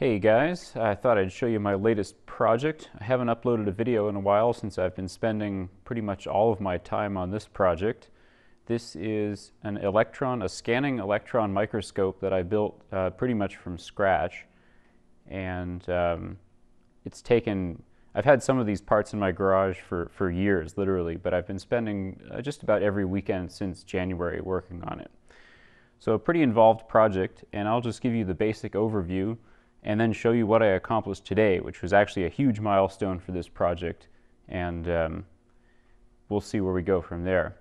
Hey guys, I thought I'd show you my latest project. I haven't uploaded a video in a while since I've been spending pretty much all of my time on this project. This is an electron, a scanning electron microscope that I built uh, pretty much from scratch. And um, it's taken, I've had some of these parts in my garage for, for years, literally, but I've been spending uh, just about every weekend since January working on it. So a pretty involved project, and I'll just give you the basic overview and then show you what I accomplished today, which was actually a huge milestone for this project, and um, we'll see where we go from there.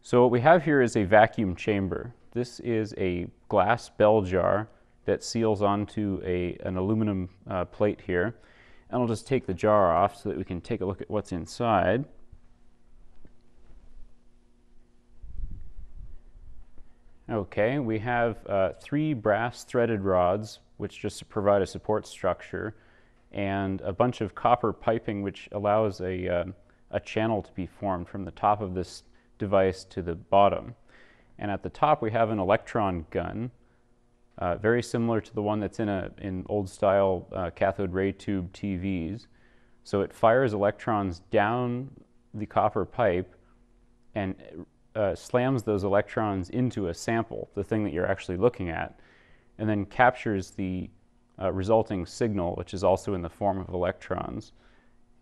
So what we have here is a vacuum chamber. This is a glass bell jar that seals onto a, an aluminum uh, plate here. And I'll just take the jar off so that we can take a look at what's inside. Okay, we have uh, three brass threaded rods which just provide a support structure, and a bunch of copper piping which allows a, uh, a channel to be formed from the top of this device to the bottom. And at the top we have an electron gun, uh, very similar to the one that's in, a, in old style uh, cathode ray tube TVs. So it fires electrons down the copper pipe and uh, slams those electrons into a sample, the thing that you're actually looking at, and then captures the uh, resulting signal, which is also in the form of electrons.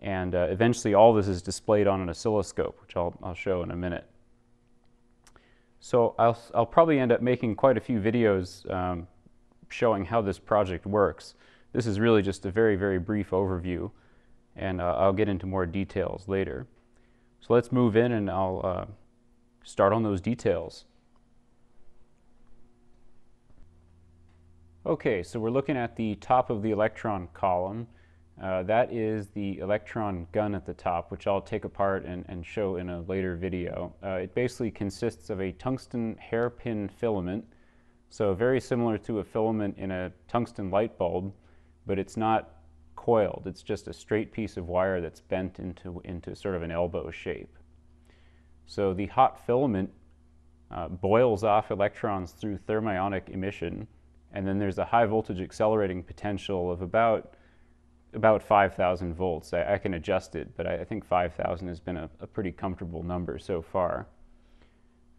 And uh, eventually all this is displayed on an oscilloscope, which I'll, I'll show in a minute. So I'll, I'll probably end up making quite a few videos um, showing how this project works. This is really just a very, very brief overview, and uh, I'll get into more details later. So let's move in and I'll uh, start on those details. Okay, so we're looking at the top of the electron column. Uh, that is the electron gun at the top, which I'll take apart and, and show in a later video. Uh, it basically consists of a tungsten hairpin filament, so very similar to a filament in a tungsten light bulb, but it's not coiled. It's just a straight piece of wire that's bent into, into sort of an elbow shape. So the hot filament uh, boils off electrons through thermionic emission, and then there's a high voltage accelerating potential of about about 5,000 volts. I, I, can adjust it, but I, I think 5,000 has been a, a, pretty comfortable number so far.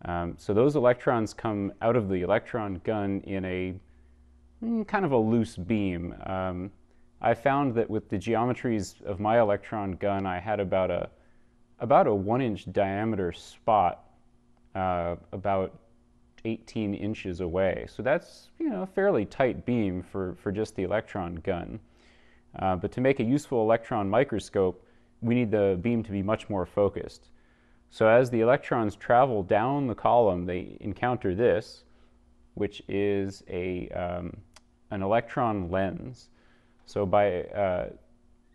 Um, so those electrons come out of the electron gun in a mm, kind of a loose beam. Um, I found that with the geometries of my electron gun, I had about a about a one inch diameter spot, uh, about 18 inches away. So that's you know a fairly tight beam for, for just the electron gun. Uh, but to make a useful electron microscope, we need the beam to be much more focused. So as the electrons travel down the column, they encounter this, which is a, um, an electron lens. So by uh,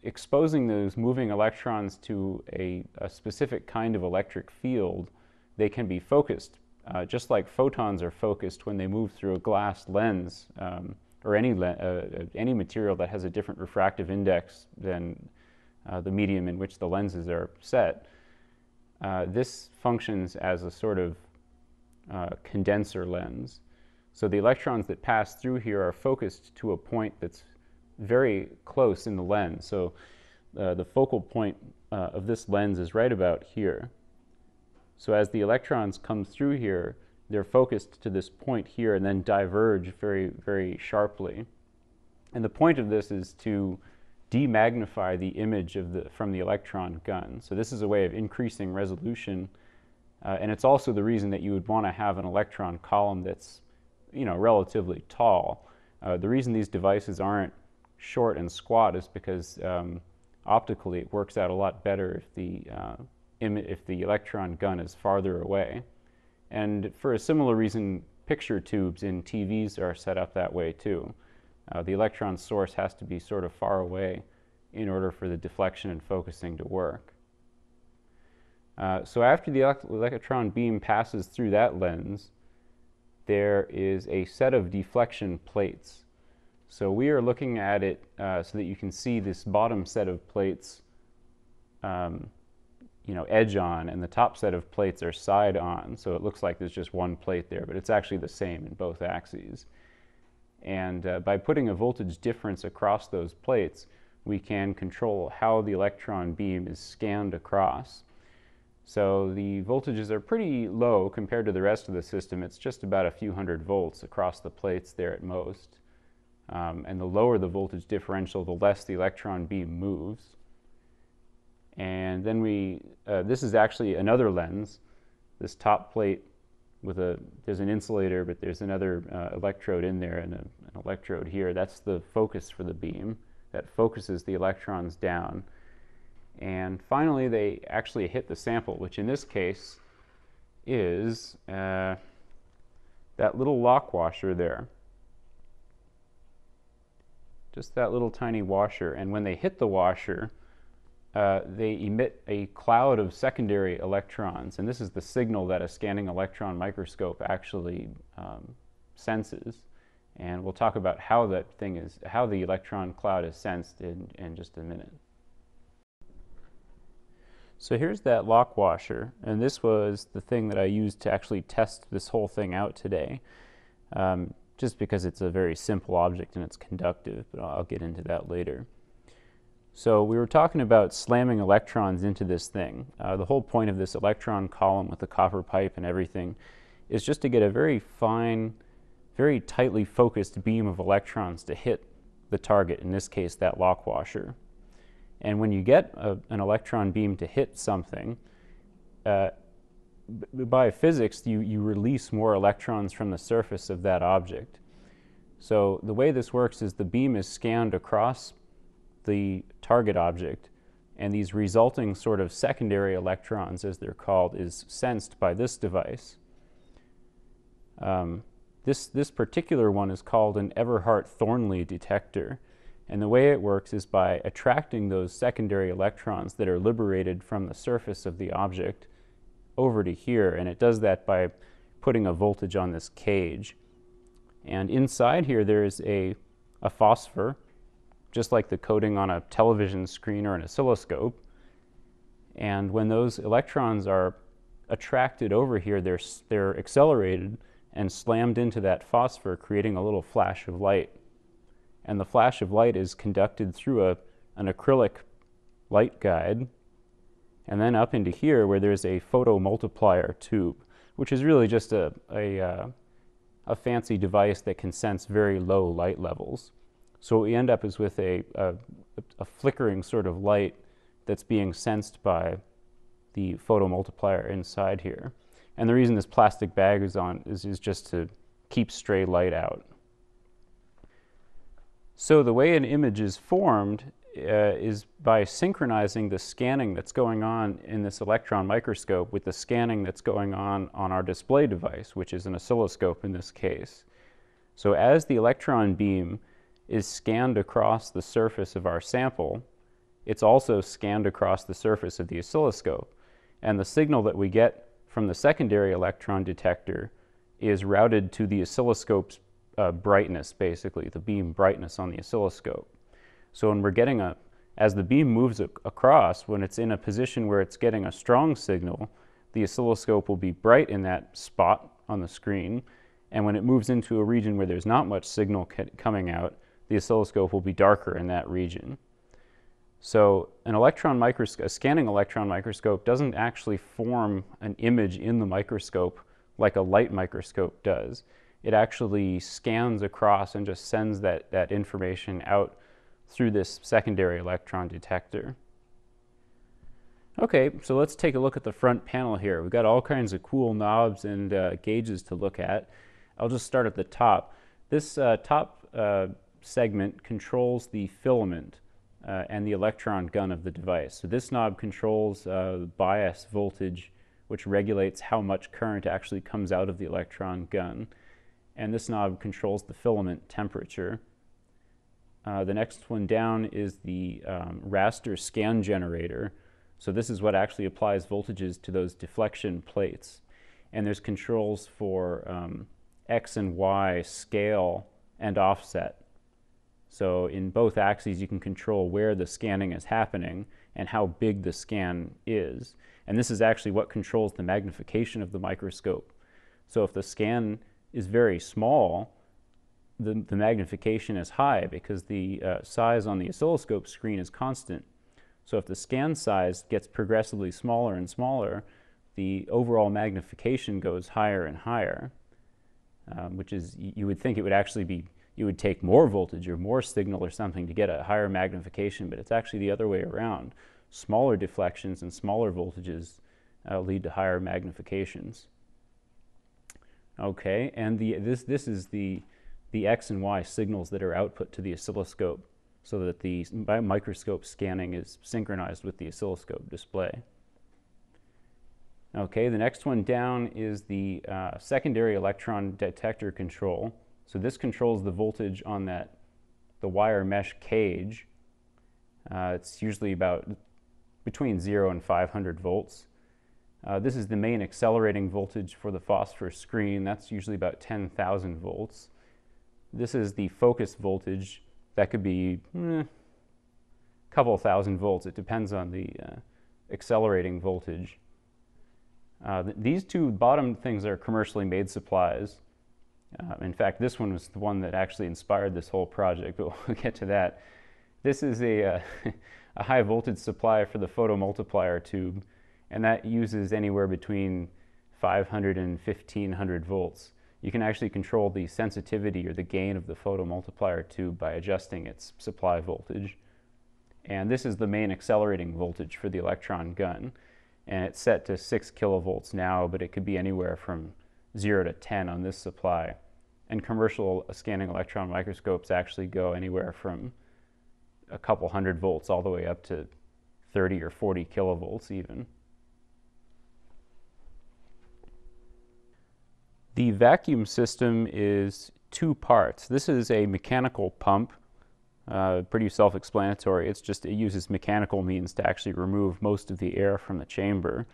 exposing those moving electrons to a, a, specific kind of electric field, they can be focused uh, just like photons are focused when they move through a glass lens um, or any, le uh, uh, any material that has a different refractive index than uh, the medium in which the lenses are set, uh, this functions as a sort of uh, condenser lens. So the electrons that pass through here are focused to a point that's very close in the lens. So the focal point of this lens is right about here. So as the electrons come through here, they're focused to this point here and then diverge very, very sharply. And the point of this is to demagnify the image of the, from the electron gun. So this is a way of increasing resolution. Uh, and it's also the reason that you would want to have an electron column that's you know, relatively tall. Uh, the reason these devices aren't short and squat is because um, optically it works out a lot better if the uh, if the electron gun is farther away. And for a similar reason, picture tubes in TVs are set up that way too. Uh, the electron source has to be sort of far away in order for the deflection and focusing to work. Uh, so after the electron beam passes through that lens, there is a set of deflection plates. So we are looking at it uh, so that you can see this bottom set of plates um, you know, edge on and the top set of plates are side on. So it looks like there's just one plate there, but it's actually the same in both axes. And uh, by putting a voltage difference across those plates, we can control how the electron beam is scanned across. So the voltages are pretty low compared to the rest of the system. It's just about a few hundred volts across the plates there at most. Um, and the lower the voltage differential, the less the electron beam moves. And then we, uh, this is actually another lens. This top plate with a, there's an insulator, but there's another uh, electrode in there and a, an electrode here. That's the focus for the beam that focuses the electrons down. And finally, they actually hit the sample, which in this case is uh, that little lock washer there. Just that little tiny washer. And when they hit the washer, uh, they emit a cloud of secondary electrons, and this is the signal that a scanning electron microscope actually um, senses. And we'll talk about how that thing is, how the electron cloud is sensed in, in just a minute. So here's that lock washer, and this was the thing that I used to actually test this whole thing out today, um, just because it's a very simple object and it's conductive, but I'll get into that later. So we were talking about slamming electrons into this thing. Uh, the whole point of this electron column with the copper pipe and everything is just to get a very fine, very tightly focused beam of electrons to hit the target, in this case that lock washer. And when you get a, an electron beam to hit something, uh, by physics, you, you release more electrons from the surface of that object. So the way this works is the beam is scanned across the target object, and these resulting sort of secondary electrons, as they're called, is sensed by this device. Um, this, this particular one is called an Everhart-Thornley detector, and the way it works is by attracting those secondary electrons that are liberated from the surface of the object over to here, and it does that by putting a voltage on this cage. And inside here there is a, a phosphor, just like the coating on a television screen or an oscilloscope. And when those electrons are attracted over here, they're, they're accelerated and slammed into that phosphor, creating a little flash of light. And the flash of light is conducted through a, an acrylic light guide, and then up into here where there's a photomultiplier tube, which is really just a, a, uh, a fancy device that can sense very low light levels. So what we end up is with a, a, a flickering sort of light that's being sensed by the photomultiplier inside here. And the reason this plastic bag is on is, is just to keep stray light out. So the way an image is formed uh, is by synchronizing the scanning that's going on in this electron microscope with the scanning that's going on on our display device, which is an oscilloscope in this case. So as the electron beam is scanned across the surface of our sample, it's also scanned across the surface of the oscilloscope. And the signal that we get from the secondary electron detector is routed to the oscilloscope's uh, brightness, basically, the beam brightness on the oscilloscope. So when we're getting a, as the beam moves across, when it's in a position where it's getting a strong signal, the oscilloscope will be bright in that spot on the screen. And when it moves into a region where there's not much signal coming out, the oscilloscope will be darker in that region. So an electron microscope, a scanning electron microscope doesn't actually form an image in the microscope like a light microscope does. It actually scans across and just sends that, that information out through this secondary electron detector. Okay, so let's take a look at the front panel here. We've got all kinds of cool knobs and uh, gauges to look at. I'll just start at the top. This uh, top uh, segment controls the filament uh, and the electron gun of the device. So this knob controls uh, bias voltage, which regulates how much current actually comes out of the electron gun. And this knob controls the filament temperature. Uh, the next one down is the um, raster scan generator. So this is what actually applies voltages to those deflection plates. And there's controls for um, X and Y scale and offset. So in both axes, you can control where the scanning is happening and how big the scan is. And this is actually what controls the magnification of the microscope. So if the scan is very small, the, the magnification is high because the uh, size on the oscilloscope screen is constant. So if the scan size gets progressively smaller and smaller, the overall magnification goes higher and higher, um, which is, you would think it would actually be, you would take more voltage or more signal or something to get a higher magnification, but it's actually the other way around. Smaller deflections and smaller voltages uh, lead to higher magnifications. Okay, and the, this, this is the, the X and Y signals that are output to the oscilloscope so that the microscope scanning is synchronized with the oscilloscope display. Okay, the next one down is the uh, secondary electron detector control. So this controls the voltage on that the wire mesh cage. Uh, it's usually about between 0 and 500 volts. Uh, this is the main accelerating voltage for the phosphor screen. That's usually about 10,000 volts. This is the focus voltage. That could be a eh, couple thousand volts. It depends on the uh, accelerating voltage. Uh, th these two bottom things are commercially made supplies. Uh, in fact, this one was the one that actually inspired this whole project, but we'll get to that. This is a, uh, a high voltage supply for the photomultiplier tube and that uses anywhere between 500 and 1500 volts. You can actually control the sensitivity or the gain of the photomultiplier tube by adjusting its supply voltage. And this is the main accelerating voltage for the electron gun. And it's set to 6 kilovolts now, but it could be anywhere from 0 to 10 on this supply. And commercial scanning electron microscopes actually go anywhere from a couple hundred volts all the way up to 30 or 40 kilovolts even. The vacuum system is two parts. This is a mechanical pump, uh, pretty self-explanatory. It's just it uses mechanical means to actually remove most of the air from the chamber.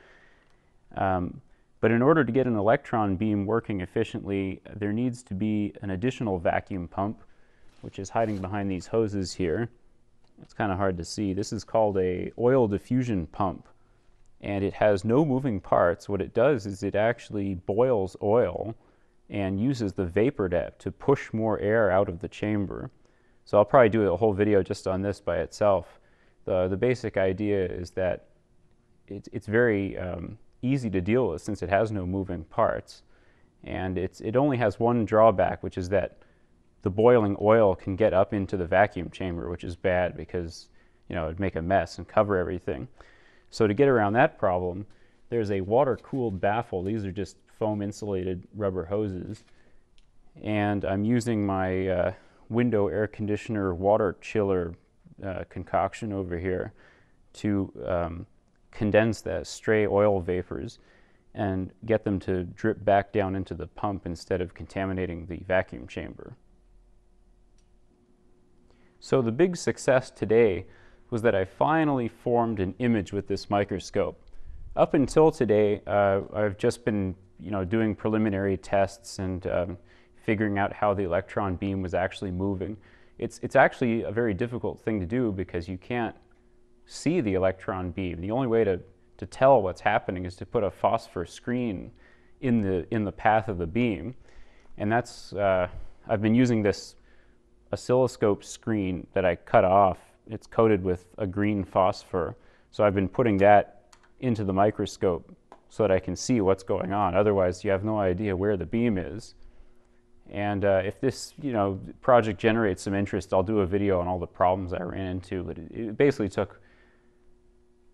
Um, but in order to get an electron beam working efficiently, there needs to be an additional vacuum pump, which is hiding behind these hoses here. It's kind of hard to see. This is called a oil diffusion pump and it has no moving parts. What it does is it actually boils oil and uses the vapor depth to push more air out of the chamber. So I'll probably do a whole video just on this by itself. The, the basic idea is that it, it's very um, easy to deal with since it has no moving parts. And it's, it only has one drawback, which is that the boiling oil can get up into the vacuum chamber, which is bad because you know it'd make a mess and cover everything. So to get around that problem, there's a water-cooled baffle. These are just foam insulated rubber hoses. And I'm using my uh, window air conditioner water chiller uh, concoction over here to um, condense the stray oil vapors and get them to drip back down into the pump instead of contaminating the vacuum chamber. So the big success today was that I finally formed an image with this microscope. Up until today, uh, I've just been you know, doing preliminary tests and um, figuring out how the electron beam was actually moving. It's, it's actually a very difficult thing to do because you can't see the electron beam. The only way to, to tell what's happening is to put a phosphor screen in the, in the path of the beam. And that's, uh, I've been using this oscilloscope screen that I cut off it's coated with a green phosphor. So I've been putting that into the microscope so that I can see what's going on. Otherwise, you have no idea where the beam is. And uh, if this, you know, project generates some interest, I'll do a video on all the problems I ran into. But it, it basically took,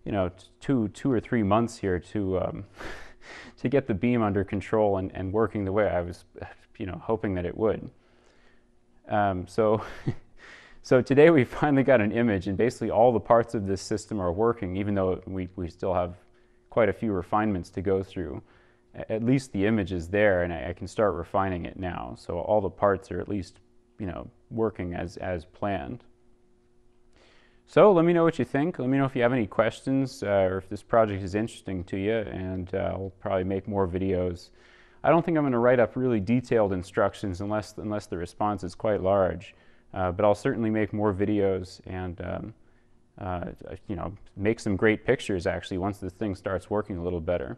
you know, two, two or three months here to, um, to get the beam under control and, and working the way I was, you know, hoping that it would. Um, so So today we finally got an image and basically all the parts of this system are working even though we, we still have quite a few refinements to go through. At least the image is there and I, I can start refining it now. So all the parts are at least you know, working as, as planned. So let me know what you think. Let me know if you have any questions uh, or if this project is interesting to you and uh, I'll probably make more videos. I don't think I'm going to write up really detailed instructions unless, unless the response is quite large. Uh, but I'll certainly make more videos and um, uh, you know make some great pictures actually once this thing starts working a little better.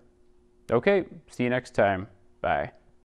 Okay, see you next time. Bye.